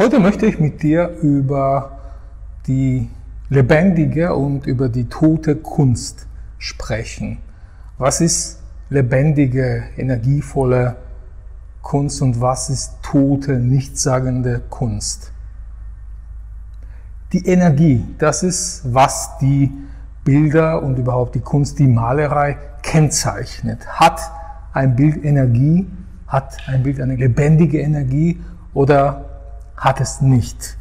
Heute möchte ich mit dir über die lebendige und über die tote Kunst sprechen. Was ist lebendige, energievolle Kunst und was ist tote, nichtssagende Kunst? Die Energie, das ist, was die Bilder und überhaupt die Kunst, die Malerei kennzeichnet. Hat ein Bild Energie? Hat ein Bild eine lebendige Energie oder hat es nicht.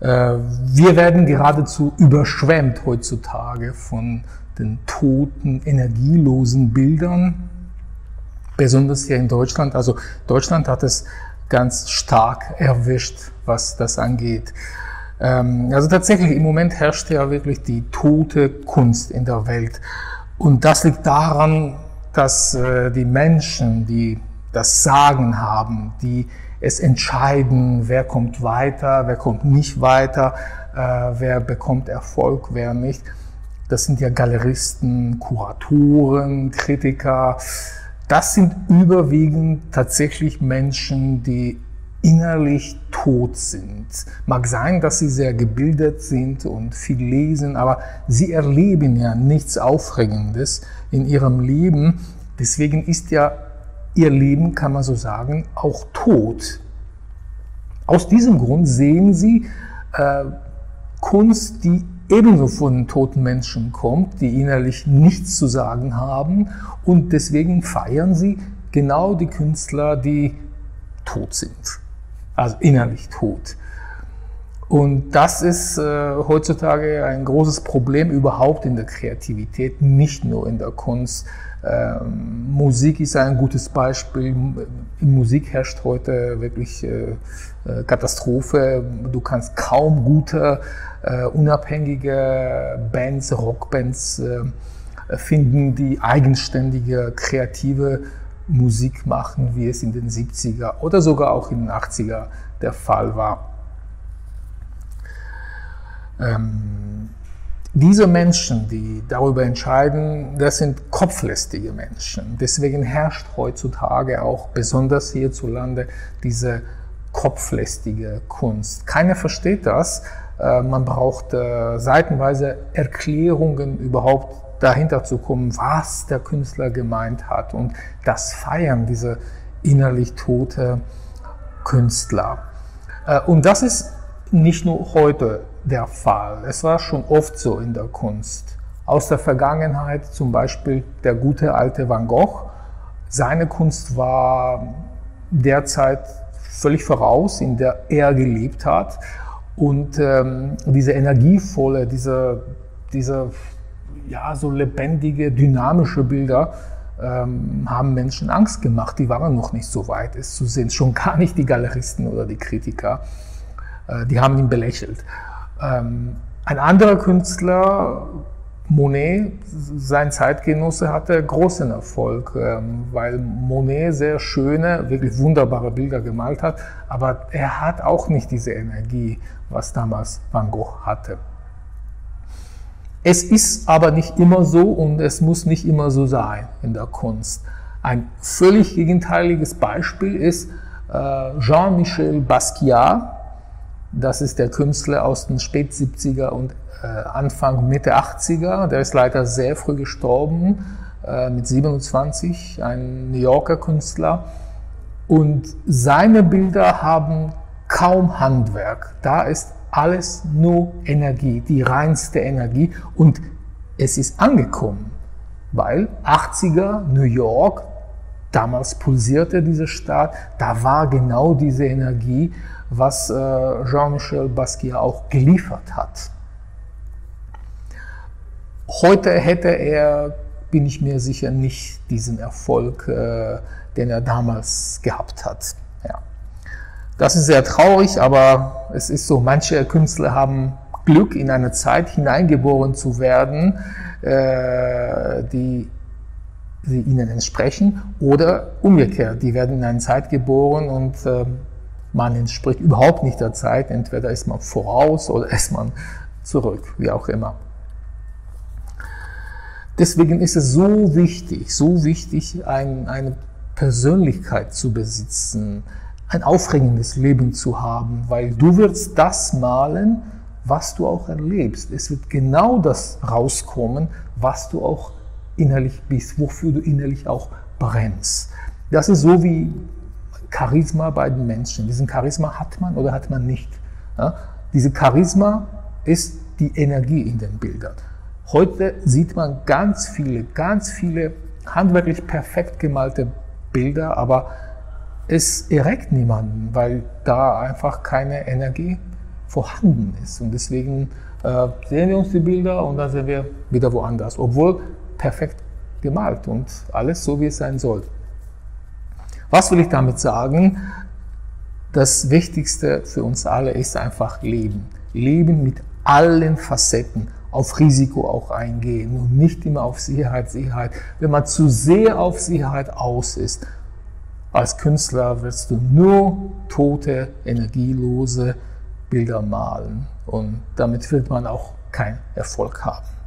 Äh, wir werden geradezu überschwemmt heutzutage von den toten, energielosen Bildern, besonders hier in Deutschland. Also Deutschland hat es ganz stark erwischt, was das angeht. Ähm, also tatsächlich im Moment herrscht ja wirklich die tote Kunst in der Welt. Und das liegt daran, dass äh, die Menschen, die das Sagen haben, die es entscheiden, wer kommt weiter, wer kommt nicht weiter, äh, wer bekommt Erfolg, wer nicht. Das sind ja Galeristen, Kuratoren, Kritiker. Das sind überwiegend tatsächlich Menschen, die innerlich tot sind. Mag sein, dass sie sehr gebildet sind und viel lesen, aber sie erleben ja nichts Aufregendes in ihrem Leben. Deswegen ist ja ihr Leben, kann man so sagen, auch tot. Aus diesem Grund sehen sie äh, Kunst, die ebenso von toten Menschen kommt, die innerlich nichts zu sagen haben und deswegen feiern sie genau die Künstler, die tot sind, also innerlich tot. Und das ist äh, heutzutage ein großes Problem überhaupt in der Kreativität, nicht nur in der Kunst. Ähm, Musik ist ein gutes Beispiel. In Musik herrscht heute wirklich äh, äh, Katastrophe. Du kannst kaum gute, äh, unabhängige Bands, Rockbands äh, finden, die eigenständige, kreative Musik machen, wie es in den 70er oder sogar auch in den 80er der Fall war. Ähm, diese Menschen, die darüber entscheiden, das sind kopflästige Menschen. Deswegen herrscht heutzutage auch besonders hierzulande diese kopflästige Kunst. Keiner versteht das. Äh, man braucht äh, seitenweise Erklärungen überhaupt dahinter zu kommen, was der Künstler gemeint hat und das Feiern dieser innerlich tote Künstler. Äh, und das ist nicht nur heute der Fall. Es war schon oft so in der Kunst. Aus der Vergangenheit zum Beispiel der gute alte Van Gogh. Seine Kunst war derzeit völlig voraus, in der er gelebt hat. Und ähm, diese energievolle, diese, diese ja, so lebendige, dynamische Bilder ähm, haben Menschen Angst gemacht. Die waren noch nicht so weit, es zu sehen. Schon gar nicht die Galeristen oder die Kritiker. Äh, die haben ihn belächelt. Ähm, ein anderer Künstler, Monet, sein Zeitgenosse, hatte großen Erfolg, ähm, weil Monet sehr schöne, wirklich wunderbare Bilder gemalt hat, aber er hat auch nicht diese Energie, was damals Van Gogh hatte. Es ist aber nicht immer so und es muss nicht immer so sein in der Kunst. Ein völlig gegenteiliges Beispiel ist äh, Jean-Michel Basquiat, das ist der Künstler aus den Spät 70er und äh, Anfang Mitte 80er. Der ist leider sehr früh gestorben, äh, mit 27, ein New Yorker Künstler. Und seine Bilder haben kaum Handwerk. Da ist alles nur Energie, die reinste Energie. Und es ist angekommen, weil 80er New York, damals pulsierte diese Stadt, da war genau diese Energie was äh, Jean-Michel Basquiat auch geliefert hat. Heute hätte er, bin ich mir sicher, nicht diesen Erfolg, äh, den er damals gehabt hat. Ja. Das ist sehr traurig, aber es ist so, manche Künstler haben Glück, in eine Zeit hineingeboren zu werden, äh, die sie ihnen entsprechen, oder umgekehrt, die werden in eine Zeit geboren und man entspricht überhaupt nicht der Zeit. Entweder ist man voraus oder ist man zurück, wie auch immer. Deswegen ist es so wichtig, so wichtig, ein, eine Persönlichkeit zu besitzen, ein aufregendes Leben zu haben, weil du wirst das malen, was du auch erlebst. Es wird genau das rauskommen, was du auch innerlich bist, wofür du innerlich auch brennst. Das ist so wie Charisma bei den Menschen. Diesen Charisma hat man oder hat man nicht. Ja? Diese Charisma ist die Energie in den Bildern. Heute sieht man ganz viele, ganz viele handwerklich perfekt gemalte Bilder, aber es erregt niemanden, weil da einfach keine Energie vorhanden ist. Und deswegen äh, sehen wir uns die Bilder und dann sind wir wieder woanders, obwohl perfekt gemalt und alles so, wie es sein soll. Was will ich damit sagen? Das Wichtigste für uns alle ist einfach Leben. Leben mit allen Facetten, auf Risiko auch eingehen und nicht immer auf Sicherheit, Sicherheit. Wenn man zu sehr auf Sicherheit aus ist, als Künstler wirst du nur tote, energielose Bilder malen und damit wird man auch keinen Erfolg haben.